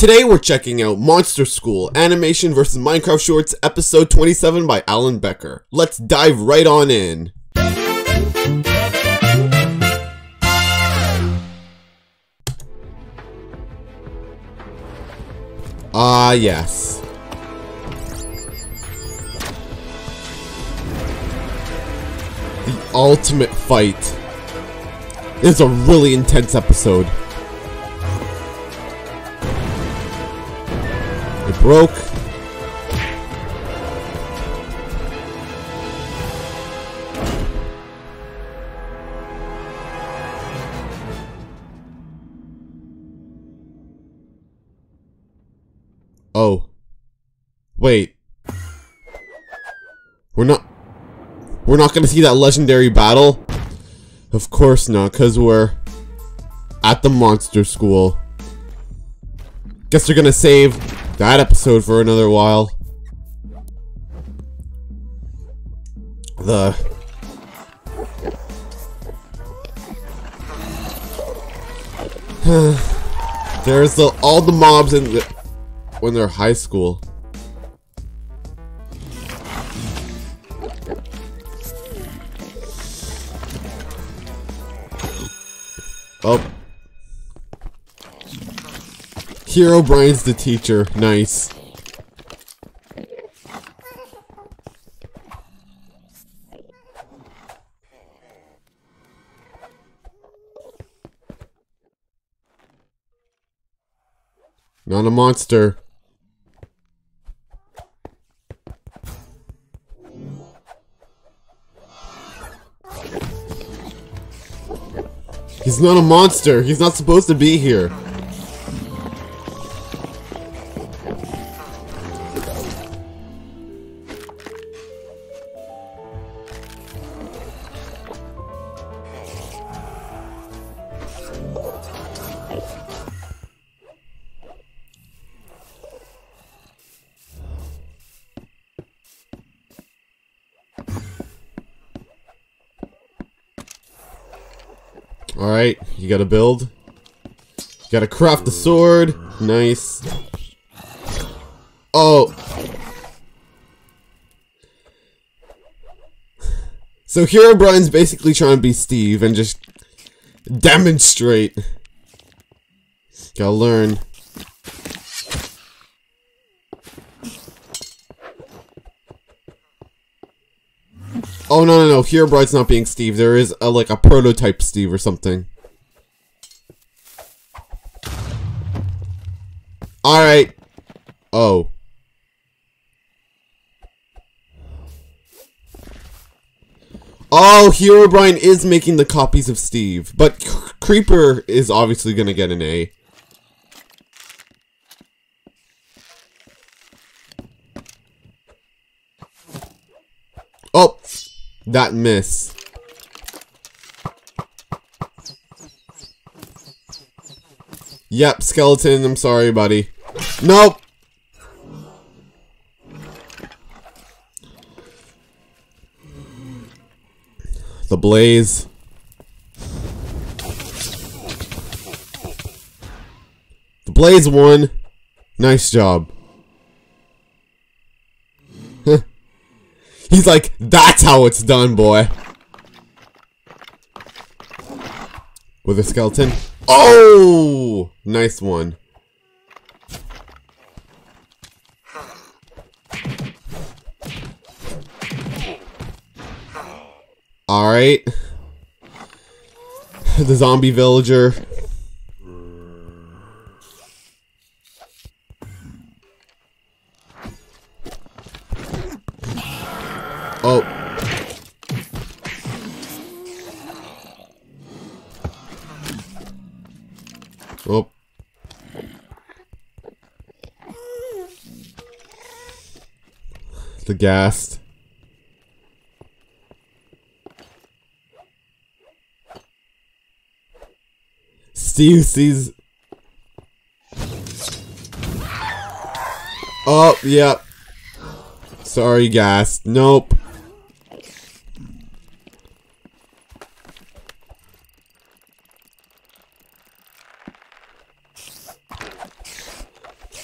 Today we're checking out Monster School Animation vs. Minecraft Shorts episode 27 by Alan Becker. Let's dive right on in. Ah, yes. The ultimate fight. It's a really intense episode. It broke. Oh. Wait. We're not... We're not gonna see that legendary battle? Of course not, because we're... At the monster school. Guess they're gonna save that episode for another while. The... There's the, all the mobs in the, when they're high school. Herobrine's the teacher. Nice. Not a monster. He's not a monster. He's not supposed to be here. Alright, you gotta build. You gotta craft the sword. Nice. Oh. So here, Herobrine's basically trying to be Steve and just demonstrate. Gotta learn. Oh no no no! Herobrine's not being Steve. There is a like a prototype Steve or something. All right. Oh. Oh, Herobrine is making the copies of Steve, but C Creeper is obviously gonna get an A. Oh, that miss. Yep, skeleton, I'm sorry, buddy. Nope! The blaze. The blaze won. Nice job. He's like, that's how it's done, boy. With a skeleton. Oh! Nice one. Alright. The zombie villager. Oh. The ghast. Steve sees... Oh, yep. Sorry, ghast. Nope.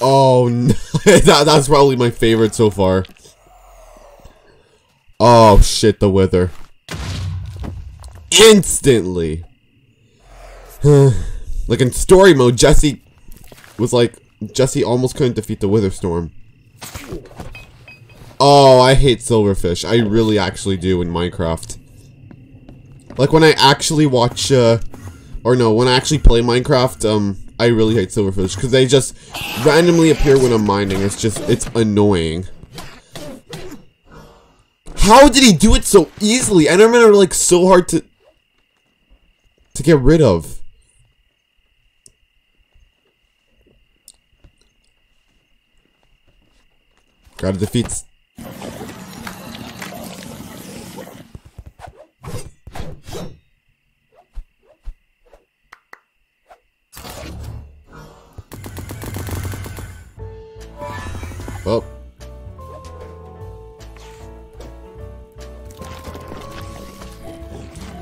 Oh, no. that, that's probably my favorite so far. Oh, shit, the wither. Instantly. like in story mode, Jesse was like, Jesse almost couldn't defeat the wither storm. Oh, I hate silverfish. I really actually do in Minecraft. Like when I actually watch, uh, or no, when I actually play Minecraft, um, I really hate silverfish because they just randomly appear when I'm mining. It's just, it's annoying. How did he do it so easily? Endermen are like so hard to to get rid of. Gotta defeat Oh.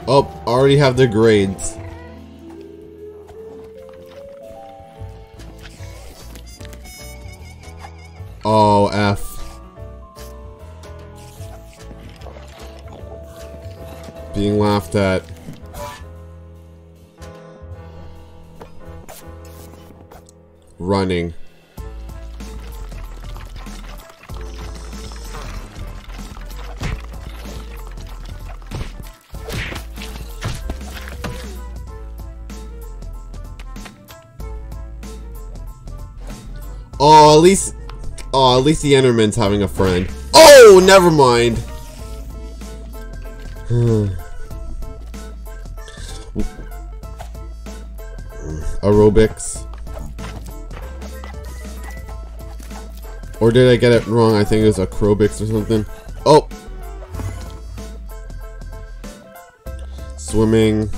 Oh, already have their grades. Oh, F. Being laughed at. Running. At least... Oh, at least the Enderman's having a friend. Oh, never mind. Aerobics. Or did I get it wrong? I think it was acrobics or something. Oh! Swimming.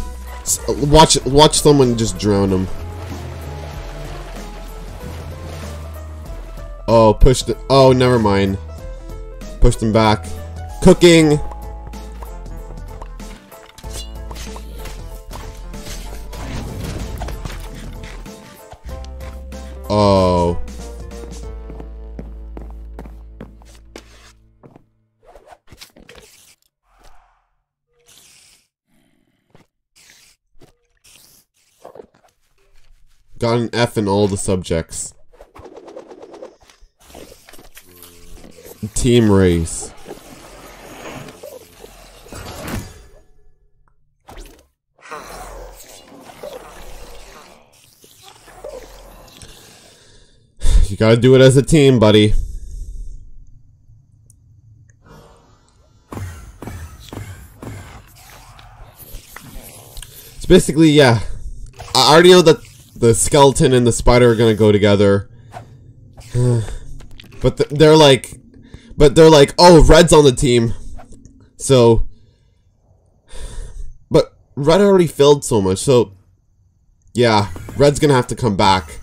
Watch, watch someone just drown him. Oh, push it. Oh, never mind. Pushed him back. Cooking! Oh. Got an F in all the subjects. Team race. You gotta do it as a team, buddy. It's basically, yeah. I already know that the skeleton and the spider are gonna go together. but th they're like but they're like, oh, Red's on the team. So, but Red already filled so much. So, yeah, Red's gonna have to come back.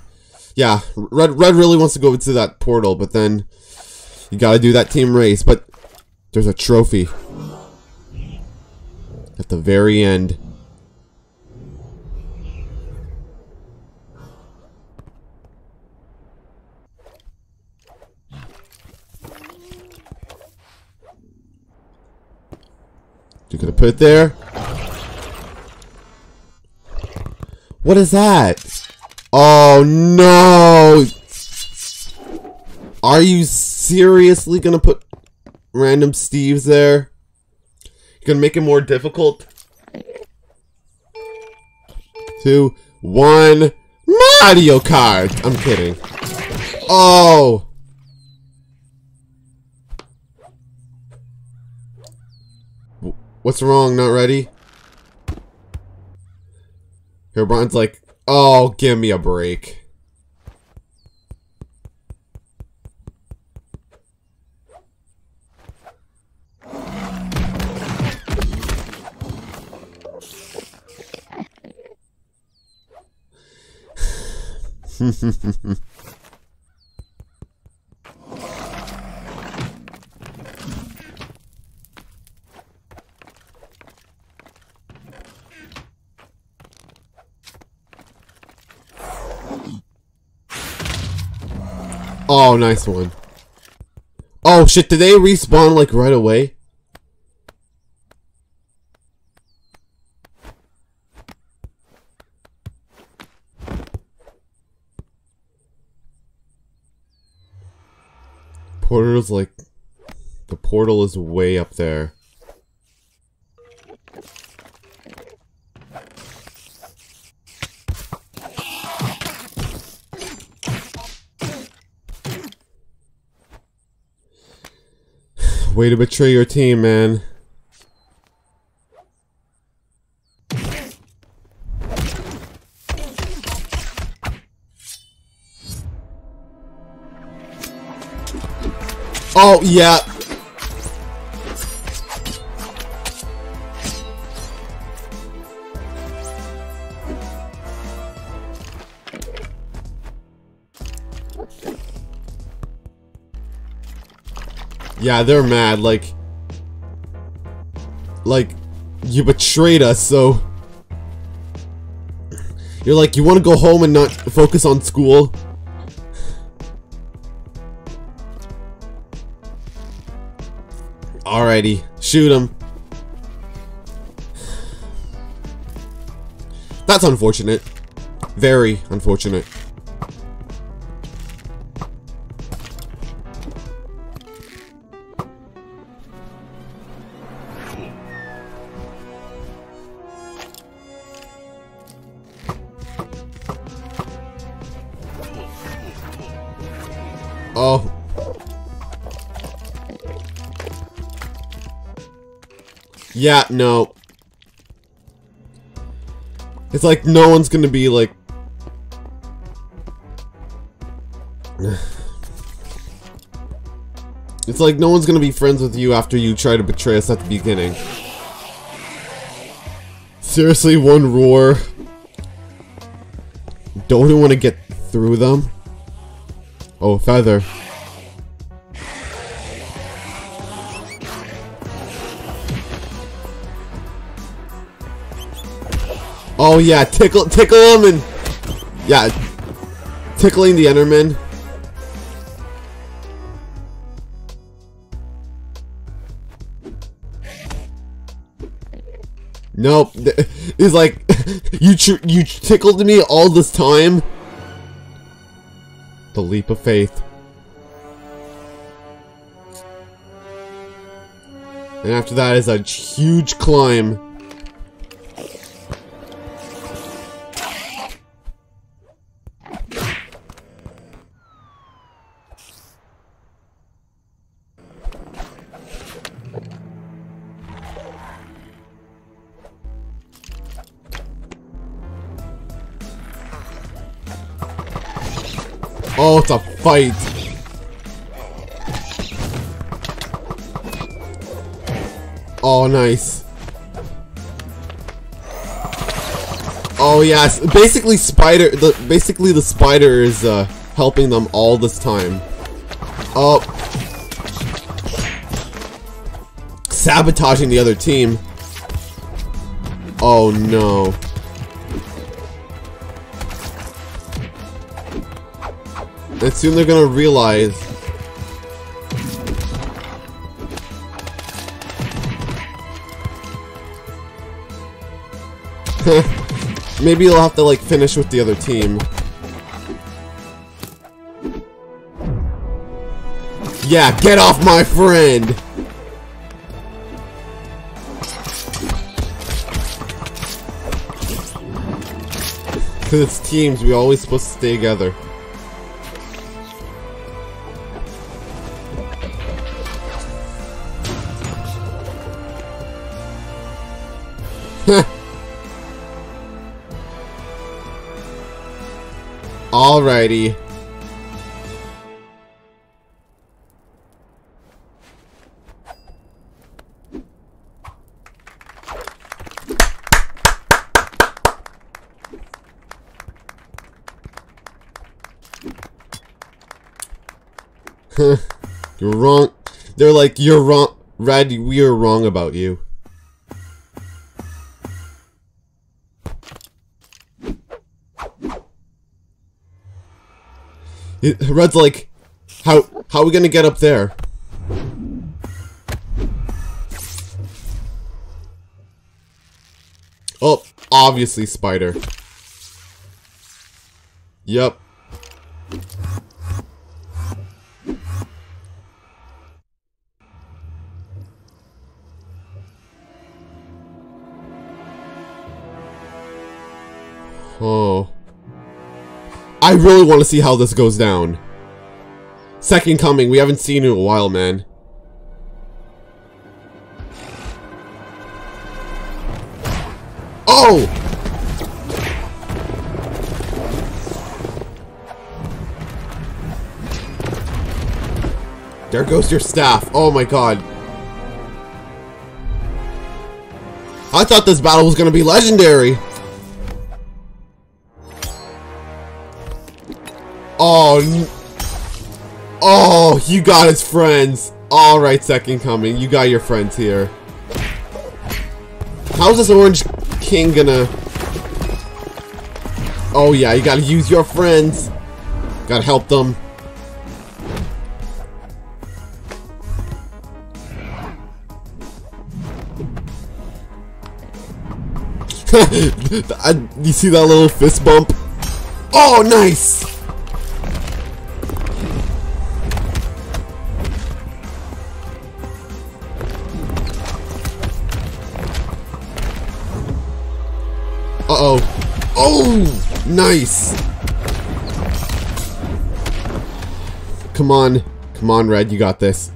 Yeah, Red Red really wants to go into that portal, but then you gotta do that team race. But there's a trophy at the very end. You could have put it there. What is that? Oh no! Are you seriously gonna put random Steves there? You gonna make it more difficult? Two, one, Mario Kart! I'm kidding. Oh! What's wrong? Not ready? Herobrine's like, oh, give me a break. Oh, nice one. Oh shit, did they respawn like right away? Portal's like... The portal is way up there. Way to betray your team, man. Oh, yeah. Yeah, they're mad, like... Like, you betrayed us, so... You're like, you want to go home and not focus on school? Alrighty, shoot him. That's unfortunate. Very unfortunate. Oh. Yeah, no. It's like no one's gonna be like... It's like no one's gonna be friends with you after you try to betray us at the beginning. Seriously, one roar. Don't even want to get through them. Oh, feather. Oh yeah, tickle tickle him and yeah, tickling the Enderman. Nope. He's like, you you tickled me all this time. The leap of faith. And after that is a huge climb. Fight. Oh, nice. Oh yes, basically spider. The basically the spider is uh, helping them all this time. Oh, sabotaging the other team. Oh no. And soon they're gonna realize Maybe you'll have to like finish with the other team. Yeah, get off my friend! Cause it's teams, we're always supposed to stay together. Alrighty. you're wrong. They're like, you're wrong. Red, we are wrong about you. Red's like, How how are we gonna get up there? Oh, obviously spider. Yep. Oh. I really want to see how this goes down. Second Coming, we haven't seen it in a while, man. Oh! There goes your staff. Oh my god. I thought this battle was gonna be legendary. Oh, oh, you got his friends. All right, second coming, you got your friends here. How's this Orange King gonna? Oh yeah, you gotta use your friends. Gotta help them. you see that little fist bump? Oh, nice! Uh-oh. Oh! Nice! Come on. Come on, Red. You got this.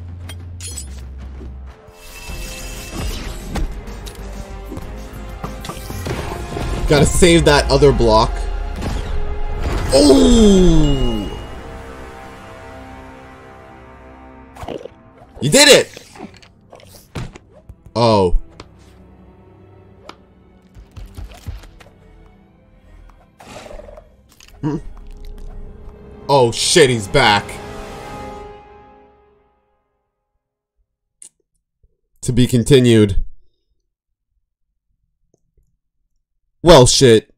Gotta save that other block. Oh! You did it! Oh. Oh shit, he's back. To be continued. Well, shit.